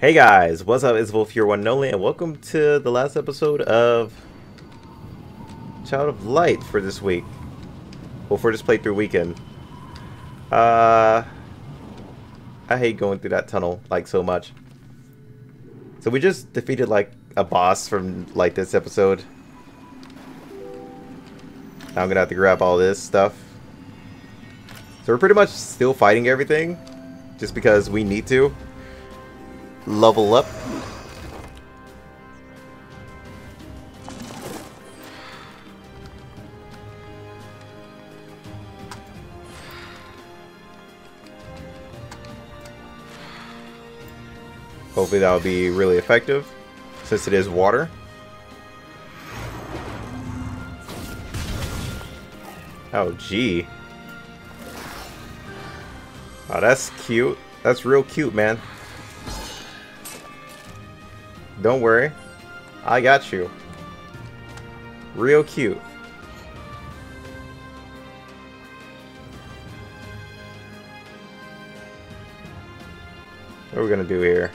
Hey guys, what's up? It's Volf here, one and and welcome to the last episode of Child of Light for this week. Well, for this playthrough weekend. Uh, I hate going through that tunnel like so much. So we just defeated like a boss from like this episode. Now I'm gonna have to grab all this stuff. So we're pretty much still fighting everything, just because we need to level up. Hopefully that will be really effective, since it is water. Oh, gee. Oh, that's cute. That's real cute, man. Don't worry. I got you. Real cute. What are we gonna do here?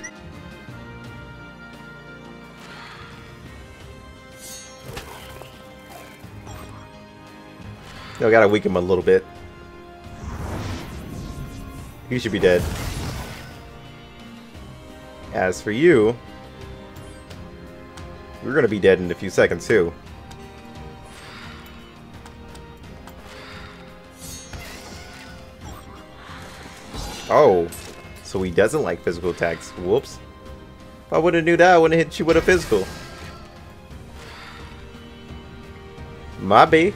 No, gotta weaken him a little bit. You should be dead. As for you, you're gonna be dead in a few seconds too. Oh, so he doesn't like physical attacks. Whoops. If I would have knew that, I would have hit you with a physical. B.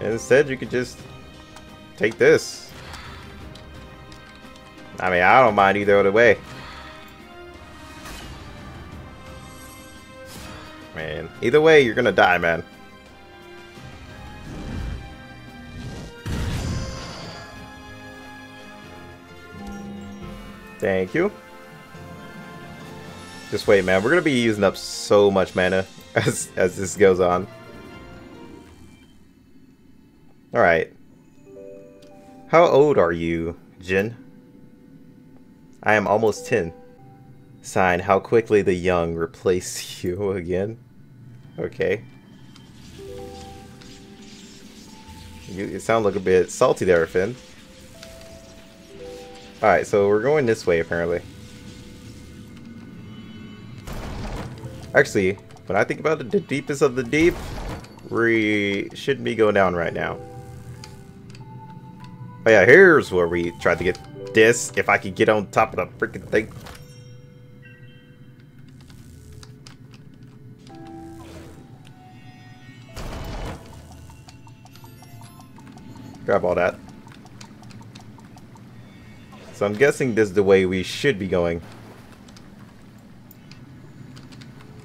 Instead, you could just take this. I mean, I don't mind either way. Man, either way, you're gonna die, man. Thank you. Just wait, man. We're gonna be using up so much mana as as this goes on. All right. How old are you, Gen? I am almost 10. Sign, how quickly the young replace you again. Okay. You, you sound like a bit salty there, Finn. Alright, so we're going this way, apparently. Actually, when I think about it, the deepest of the deep, we shouldn't be going down right now. Oh yeah, here's where we tried to get this, if I could get on top of the freaking thing. Grab all that. So I'm guessing this is the way we should be going.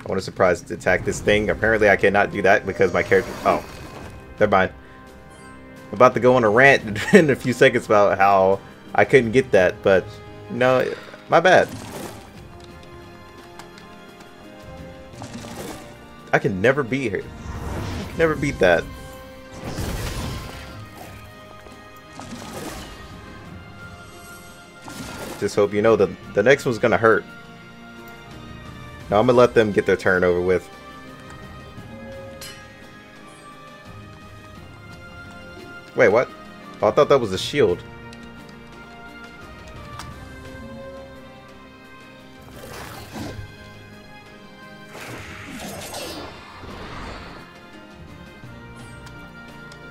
I want to surprise attack this thing. Apparently I cannot do that because my character... Oh. Never mind. I'm about to go on a rant in a few seconds about how I couldn't get that, but no, my bad. I can never beat her. Never beat that. Just hope you know that the next one's gonna hurt. Now I'm gonna let them get their turn over with. Wait, what? Oh, I thought that was a shield.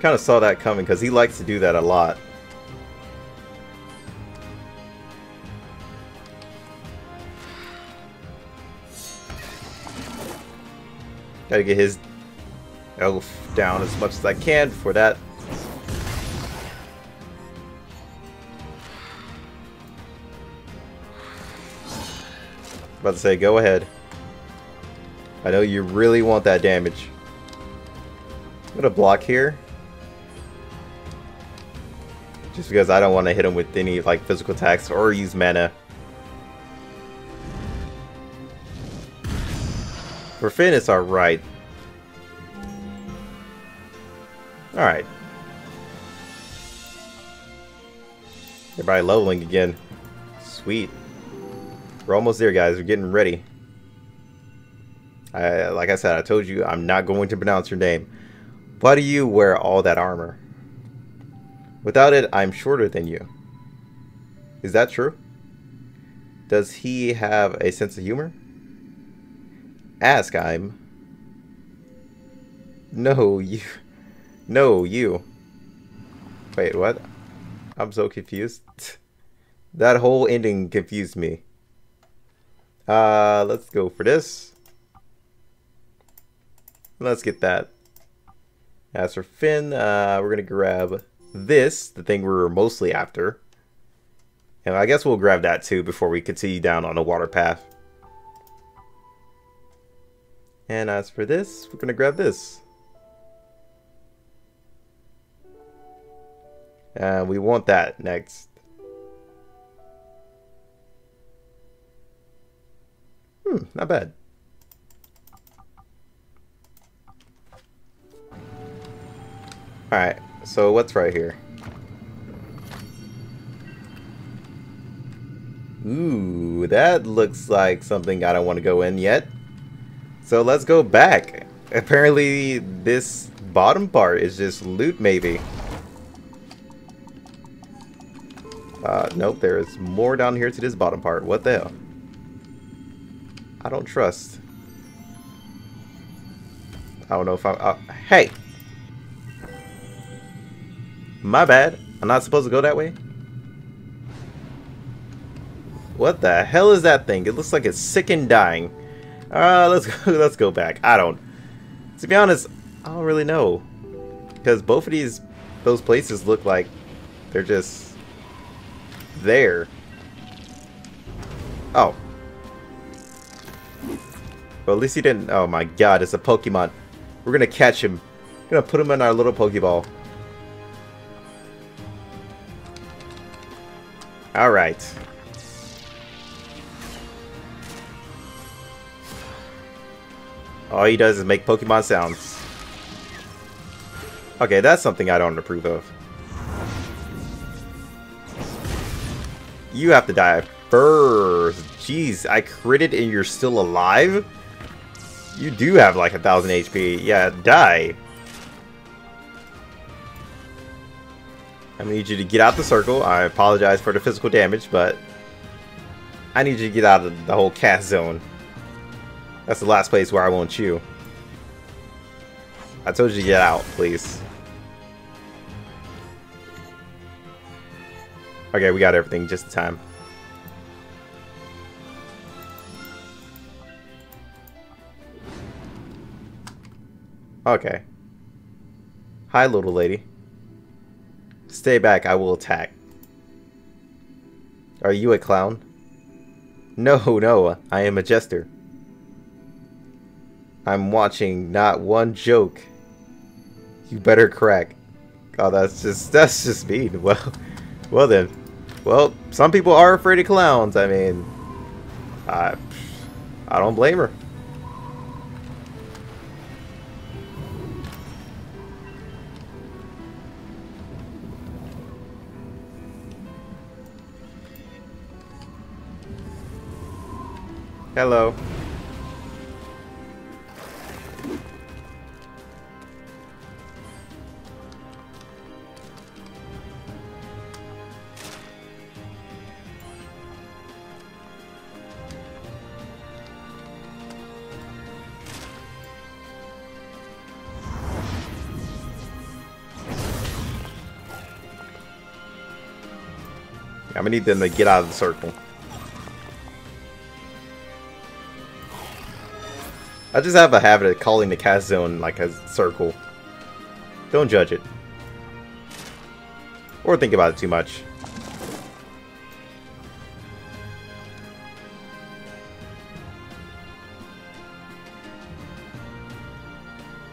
Kind of saw that coming because he likes to do that a lot. Gotta get his elf down as much as I can for that. About to say, go ahead. I know you really want that damage. I'm gonna block here. Just because I don't want to hit him with any like physical attacks or use mana. For Finn, it's alright. Alright. Everybody leveling again. Sweet. We're almost there, guys. We're getting ready. I, like I said, I told you I'm not going to pronounce your name. Why do you wear all that armor? Without it, I'm shorter than you. Is that true? Does he have a sense of humor? Ask, I'm. No, you. No, you. Wait, what? I'm so confused. that whole ending confused me. Uh, let's go for this. Let's get that. As for Finn, uh, we're to grab this, the thing we were mostly after. And I guess we'll grab that too before we continue down on the water path. And as for this, we're going to grab this. And we want that next. Hmm, not bad. Alright, so what's right here? Ooh, that looks like something I don't want to go in yet. So let's go back. Apparently this bottom part is just loot maybe. Uh, nope, there is more down here to this bottom part. What the hell? I don't trust. I don't know if I'm... Uh, hey! My bad. I'm not supposed to go that way? What the hell is that thing? It looks like it's sick and dying. Uh, let's go, let's go back. I don't... To be honest, I don't really know. Because both of these... Those places look like they're just... There. Oh. Well, at least he didn't... Oh my god, it's a Pokemon. We're gonna catch him. We're gonna put him in our little Pokeball. Alright. All he does is make Pokemon sounds. Okay, that's something I don't approve of. You have to die first. Jeez, I critted and you're still alive? You do have like a thousand HP. Yeah, die. I need you to get out the circle. I apologize for the physical damage, but I need you to get out of the whole cast zone. That's the last place where I want you. I told you to get out, please. Okay, we got everything just in time. Okay. Hi, little lady. Stay back, I will attack. Are you a clown? No, no, I am a jester. I'm watching not one joke. You better crack. Oh, that's just that's just mean. Well, well then. Well, some people are afraid of clowns. I mean, I I don't blame her. Hello. I'm gonna need them to get out of the circle. I just have a habit of calling the cast zone like a circle. Don't judge it. Or think about it too much.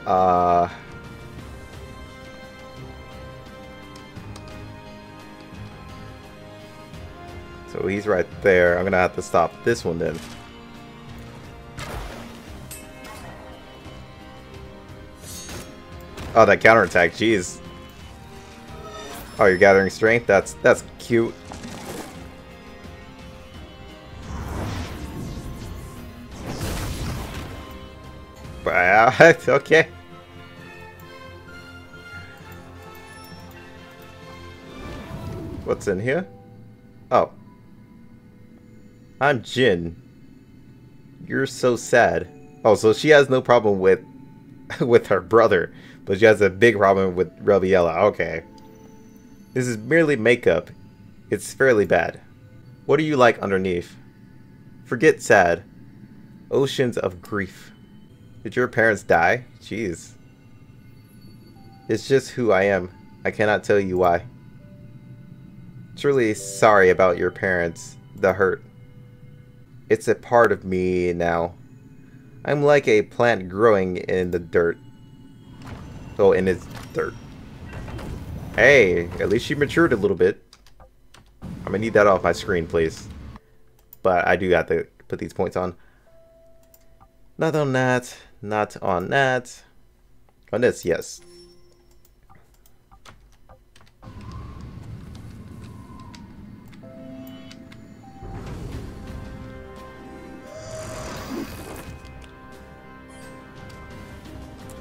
Uh... So he's right there. I'm going to have to stop this one then. Oh, that counterattack, jeez. Oh, you're gathering strength? That's that's cute. But, okay. What's in here? Oh. I'm Gen. You're so sad. Oh, so she has no problem with with her brother, but she has a big problem with Rubella. Okay. This is merely makeup. It's fairly bad. What do you like underneath? Forget sad. Oceans of grief. Did your parents die? Jeez. It's just who I am. I cannot tell you why. Truly sorry about your parents. The hurt. It's a part of me now. I'm like a plant growing in the dirt. Oh, in its dirt. Hey, at least she matured a little bit. I'm gonna need that off my screen, please. But I do have to put these points on. Not on that. Not on that. On this, yes.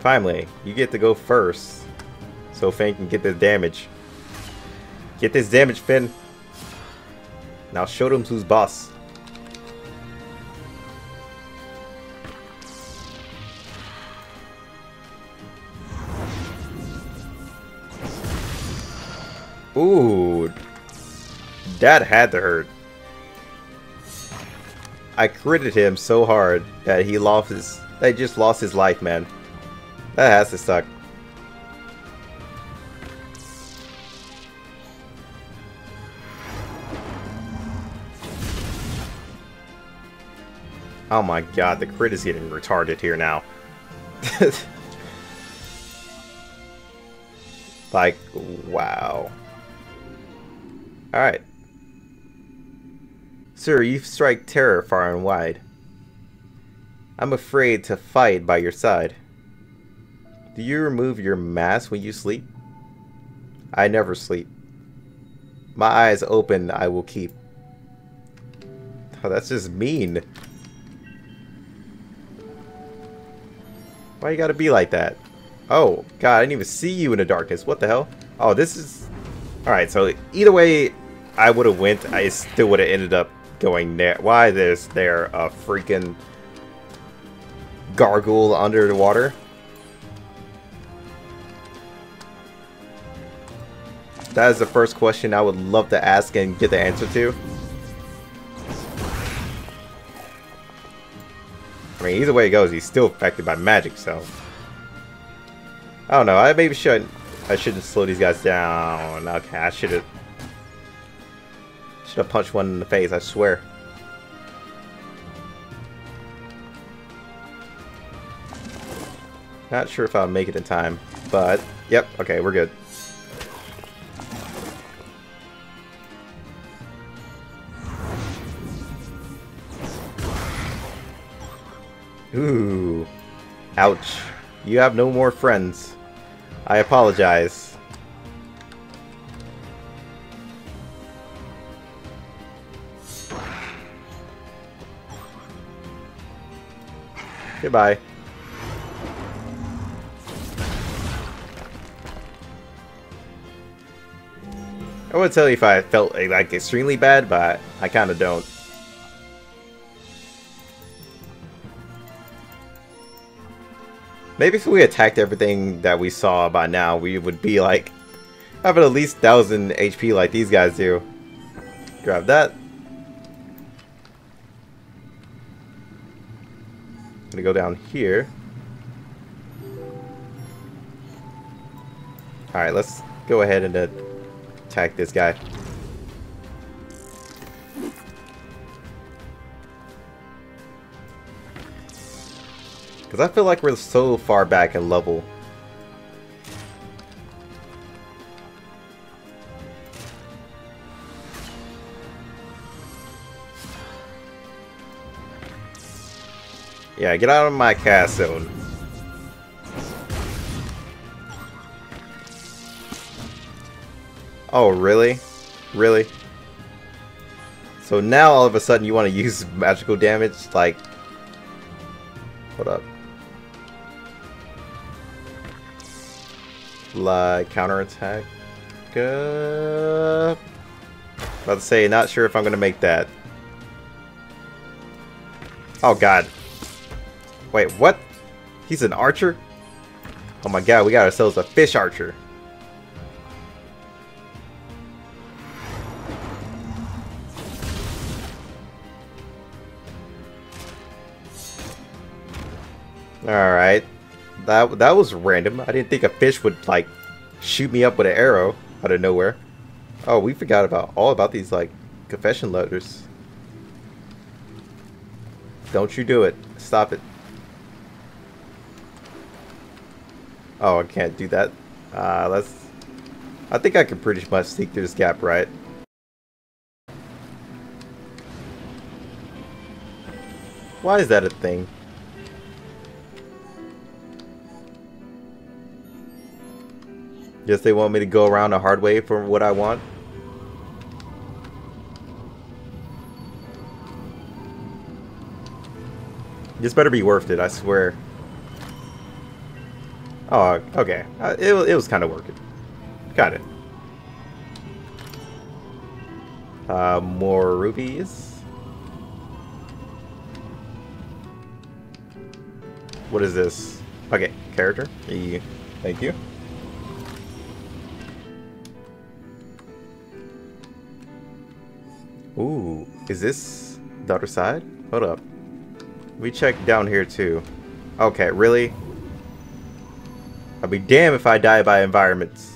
Finally, you get to go first. So Fang can get this damage. Get this damage, Finn. Now show them who's boss. Ooh. That had to hurt. I critted him so hard that he lost his... That just lost his life, man. That has to suck. Oh my god, the crit is getting retarded here now. like, wow. Alright. Sir, you strike terror far and wide. I'm afraid to fight by your side. Do you remove your mask when you sleep? I never sleep. My eyes open, I will keep. Oh, that's just mean. Why you gotta be like that? Oh, God, I didn't even see you in the darkness. What the hell? Oh, this is... Alright, so either way I would have went, I still would have ended up going there. Why is there a freaking gargoyle under the water? That is the first question I would love to ask and get the answer to. I mean, either way it goes, he's still affected by magic, so... I don't know, I maybe should I shouldn't slow these guys down. Okay, I should have... Should have punched one in the face, I swear. Not sure if I'll make it in time, but... Yep, okay, we're good. Ooh. Ouch. You have no more friends. I apologize. Goodbye. I would tell you if I felt like extremely bad, but I kind of don't. Maybe if we attacked everything that we saw by now, we would be like having at least 1000 HP like these guys do. Grab that. I'm gonna go down here. Alright, let's go ahead and attack this guy. Because I feel like we're so far back in level. Yeah, get out of my cast zone. Oh, really? Really? So now all of a sudden you want to use magical damage? Like, hold up. Like counterattack. Uh, about to say, not sure if I'm gonna make that. Oh god. Wait, what? He's an archer? Oh my god, we got ourselves a fish archer. Alright. That, that was random. I didn't think a fish would, like, shoot me up with an arrow out of nowhere. Oh, we forgot about all about these, like, confession letters. Don't you do it. Stop it. Oh, I can't do that. Uh, let's... I think I can pretty much sneak through this gap, right? Why is that a thing? Guess they want me to go around the hard way for what I want? This better be worth it, I swear. Oh, okay. Uh, it, it was kind of working. Got it. Uh, more rubies. What is this? Okay, character. E Thank you. Ooh, is this the other side? Hold up. We check down here too. Okay, really? I'll be damned if I die by environments.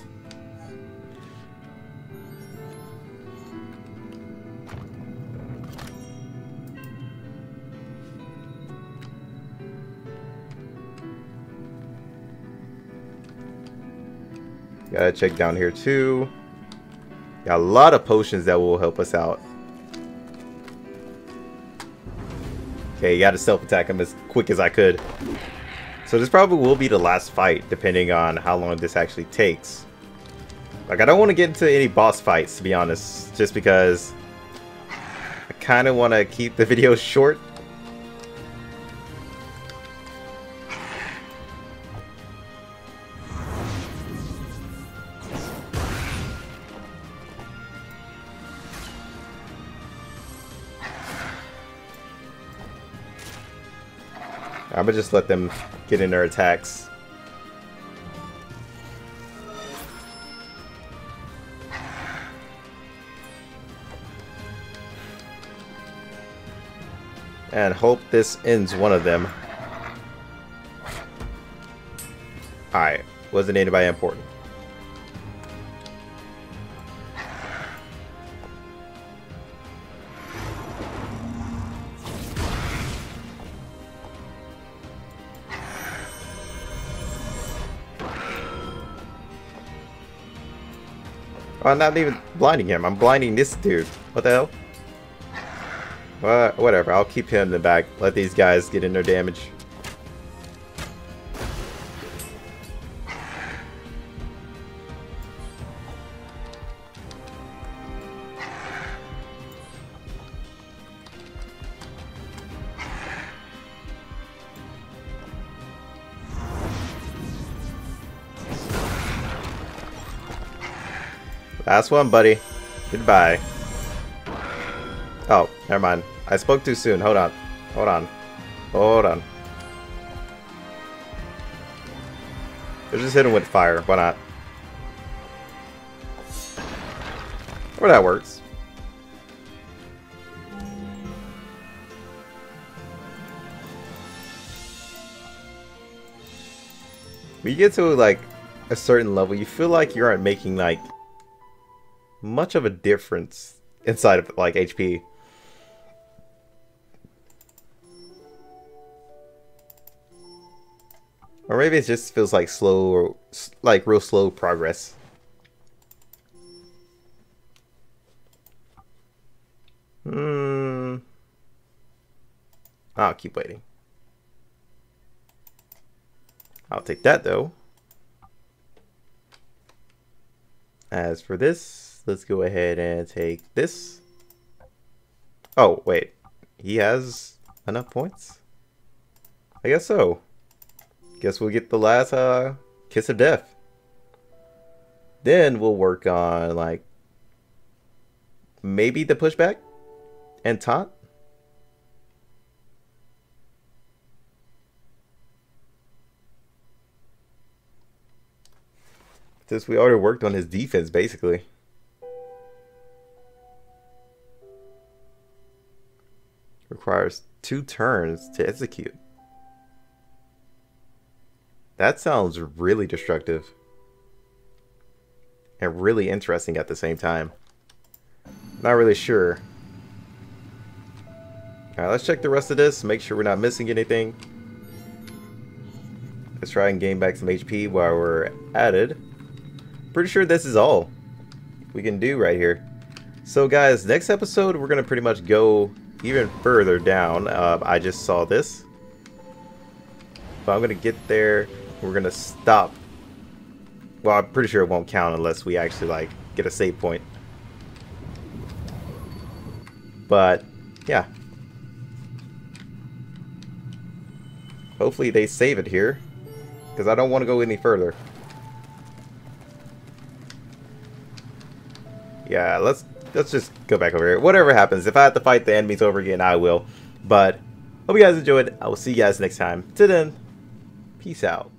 Gotta check down here too. Got a lot of potions that will help us out. Okay, you gotta self-attack him as quick as I could. So this probably will be the last fight, depending on how long this actually takes. Like, I don't want to get into any boss fights, to be honest, just because I kind of want to keep the video short. I'm gonna just let them get in their attacks. And hope this ends one of them. Alright, wasn't anybody important. I'm not even blinding him. I'm blinding this dude. What the hell? Well, whatever. I'll keep him in the back. Let these guys get in their damage. Last one, buddy. Goodbye. Oh, never mind. I spoke too soon. Hold on. Hold on. Hold on. Let's just hit him with fire. Why not? Or that works. When you get to like a certain level, you feel like you aren't making like much of a difference inside of like HP. Or maybe it just feels like slow or like real slow progress. Hmm. I'll keep waiting. I'll take that though. As for this, let's go ahead and take this. Oh, wait. He has enough points? I guess so. Guess we'll get the last uh, Kiss of Death. Then we'll work on like maybe the pushback and taunt. Since we already worked on his defense, basically. Requires two turns to execute. That sounds really destructive. And really interesting at the same time. Not really sure. Alright, let's check the rest of this, make sure we're not missing anything. Let's try and gain back some HP while we're at it. Pretty sure this is all we can do right here. So guys, next episode we're going to pretty much go even further down. Uh, I just saw this. But I'm going to get there. We're going to stop. Well, I'm pretty sure it won't count unless we actually like get a save point. But, yeah. Hopefully they save it here. Because I don't want to go any further. Yeah, let's let's just go back over here. Whatever happens, if I have to fight the enemies over again, I will. But, hope you guys enjoyed. I will see you guys next time. Till then, peace out.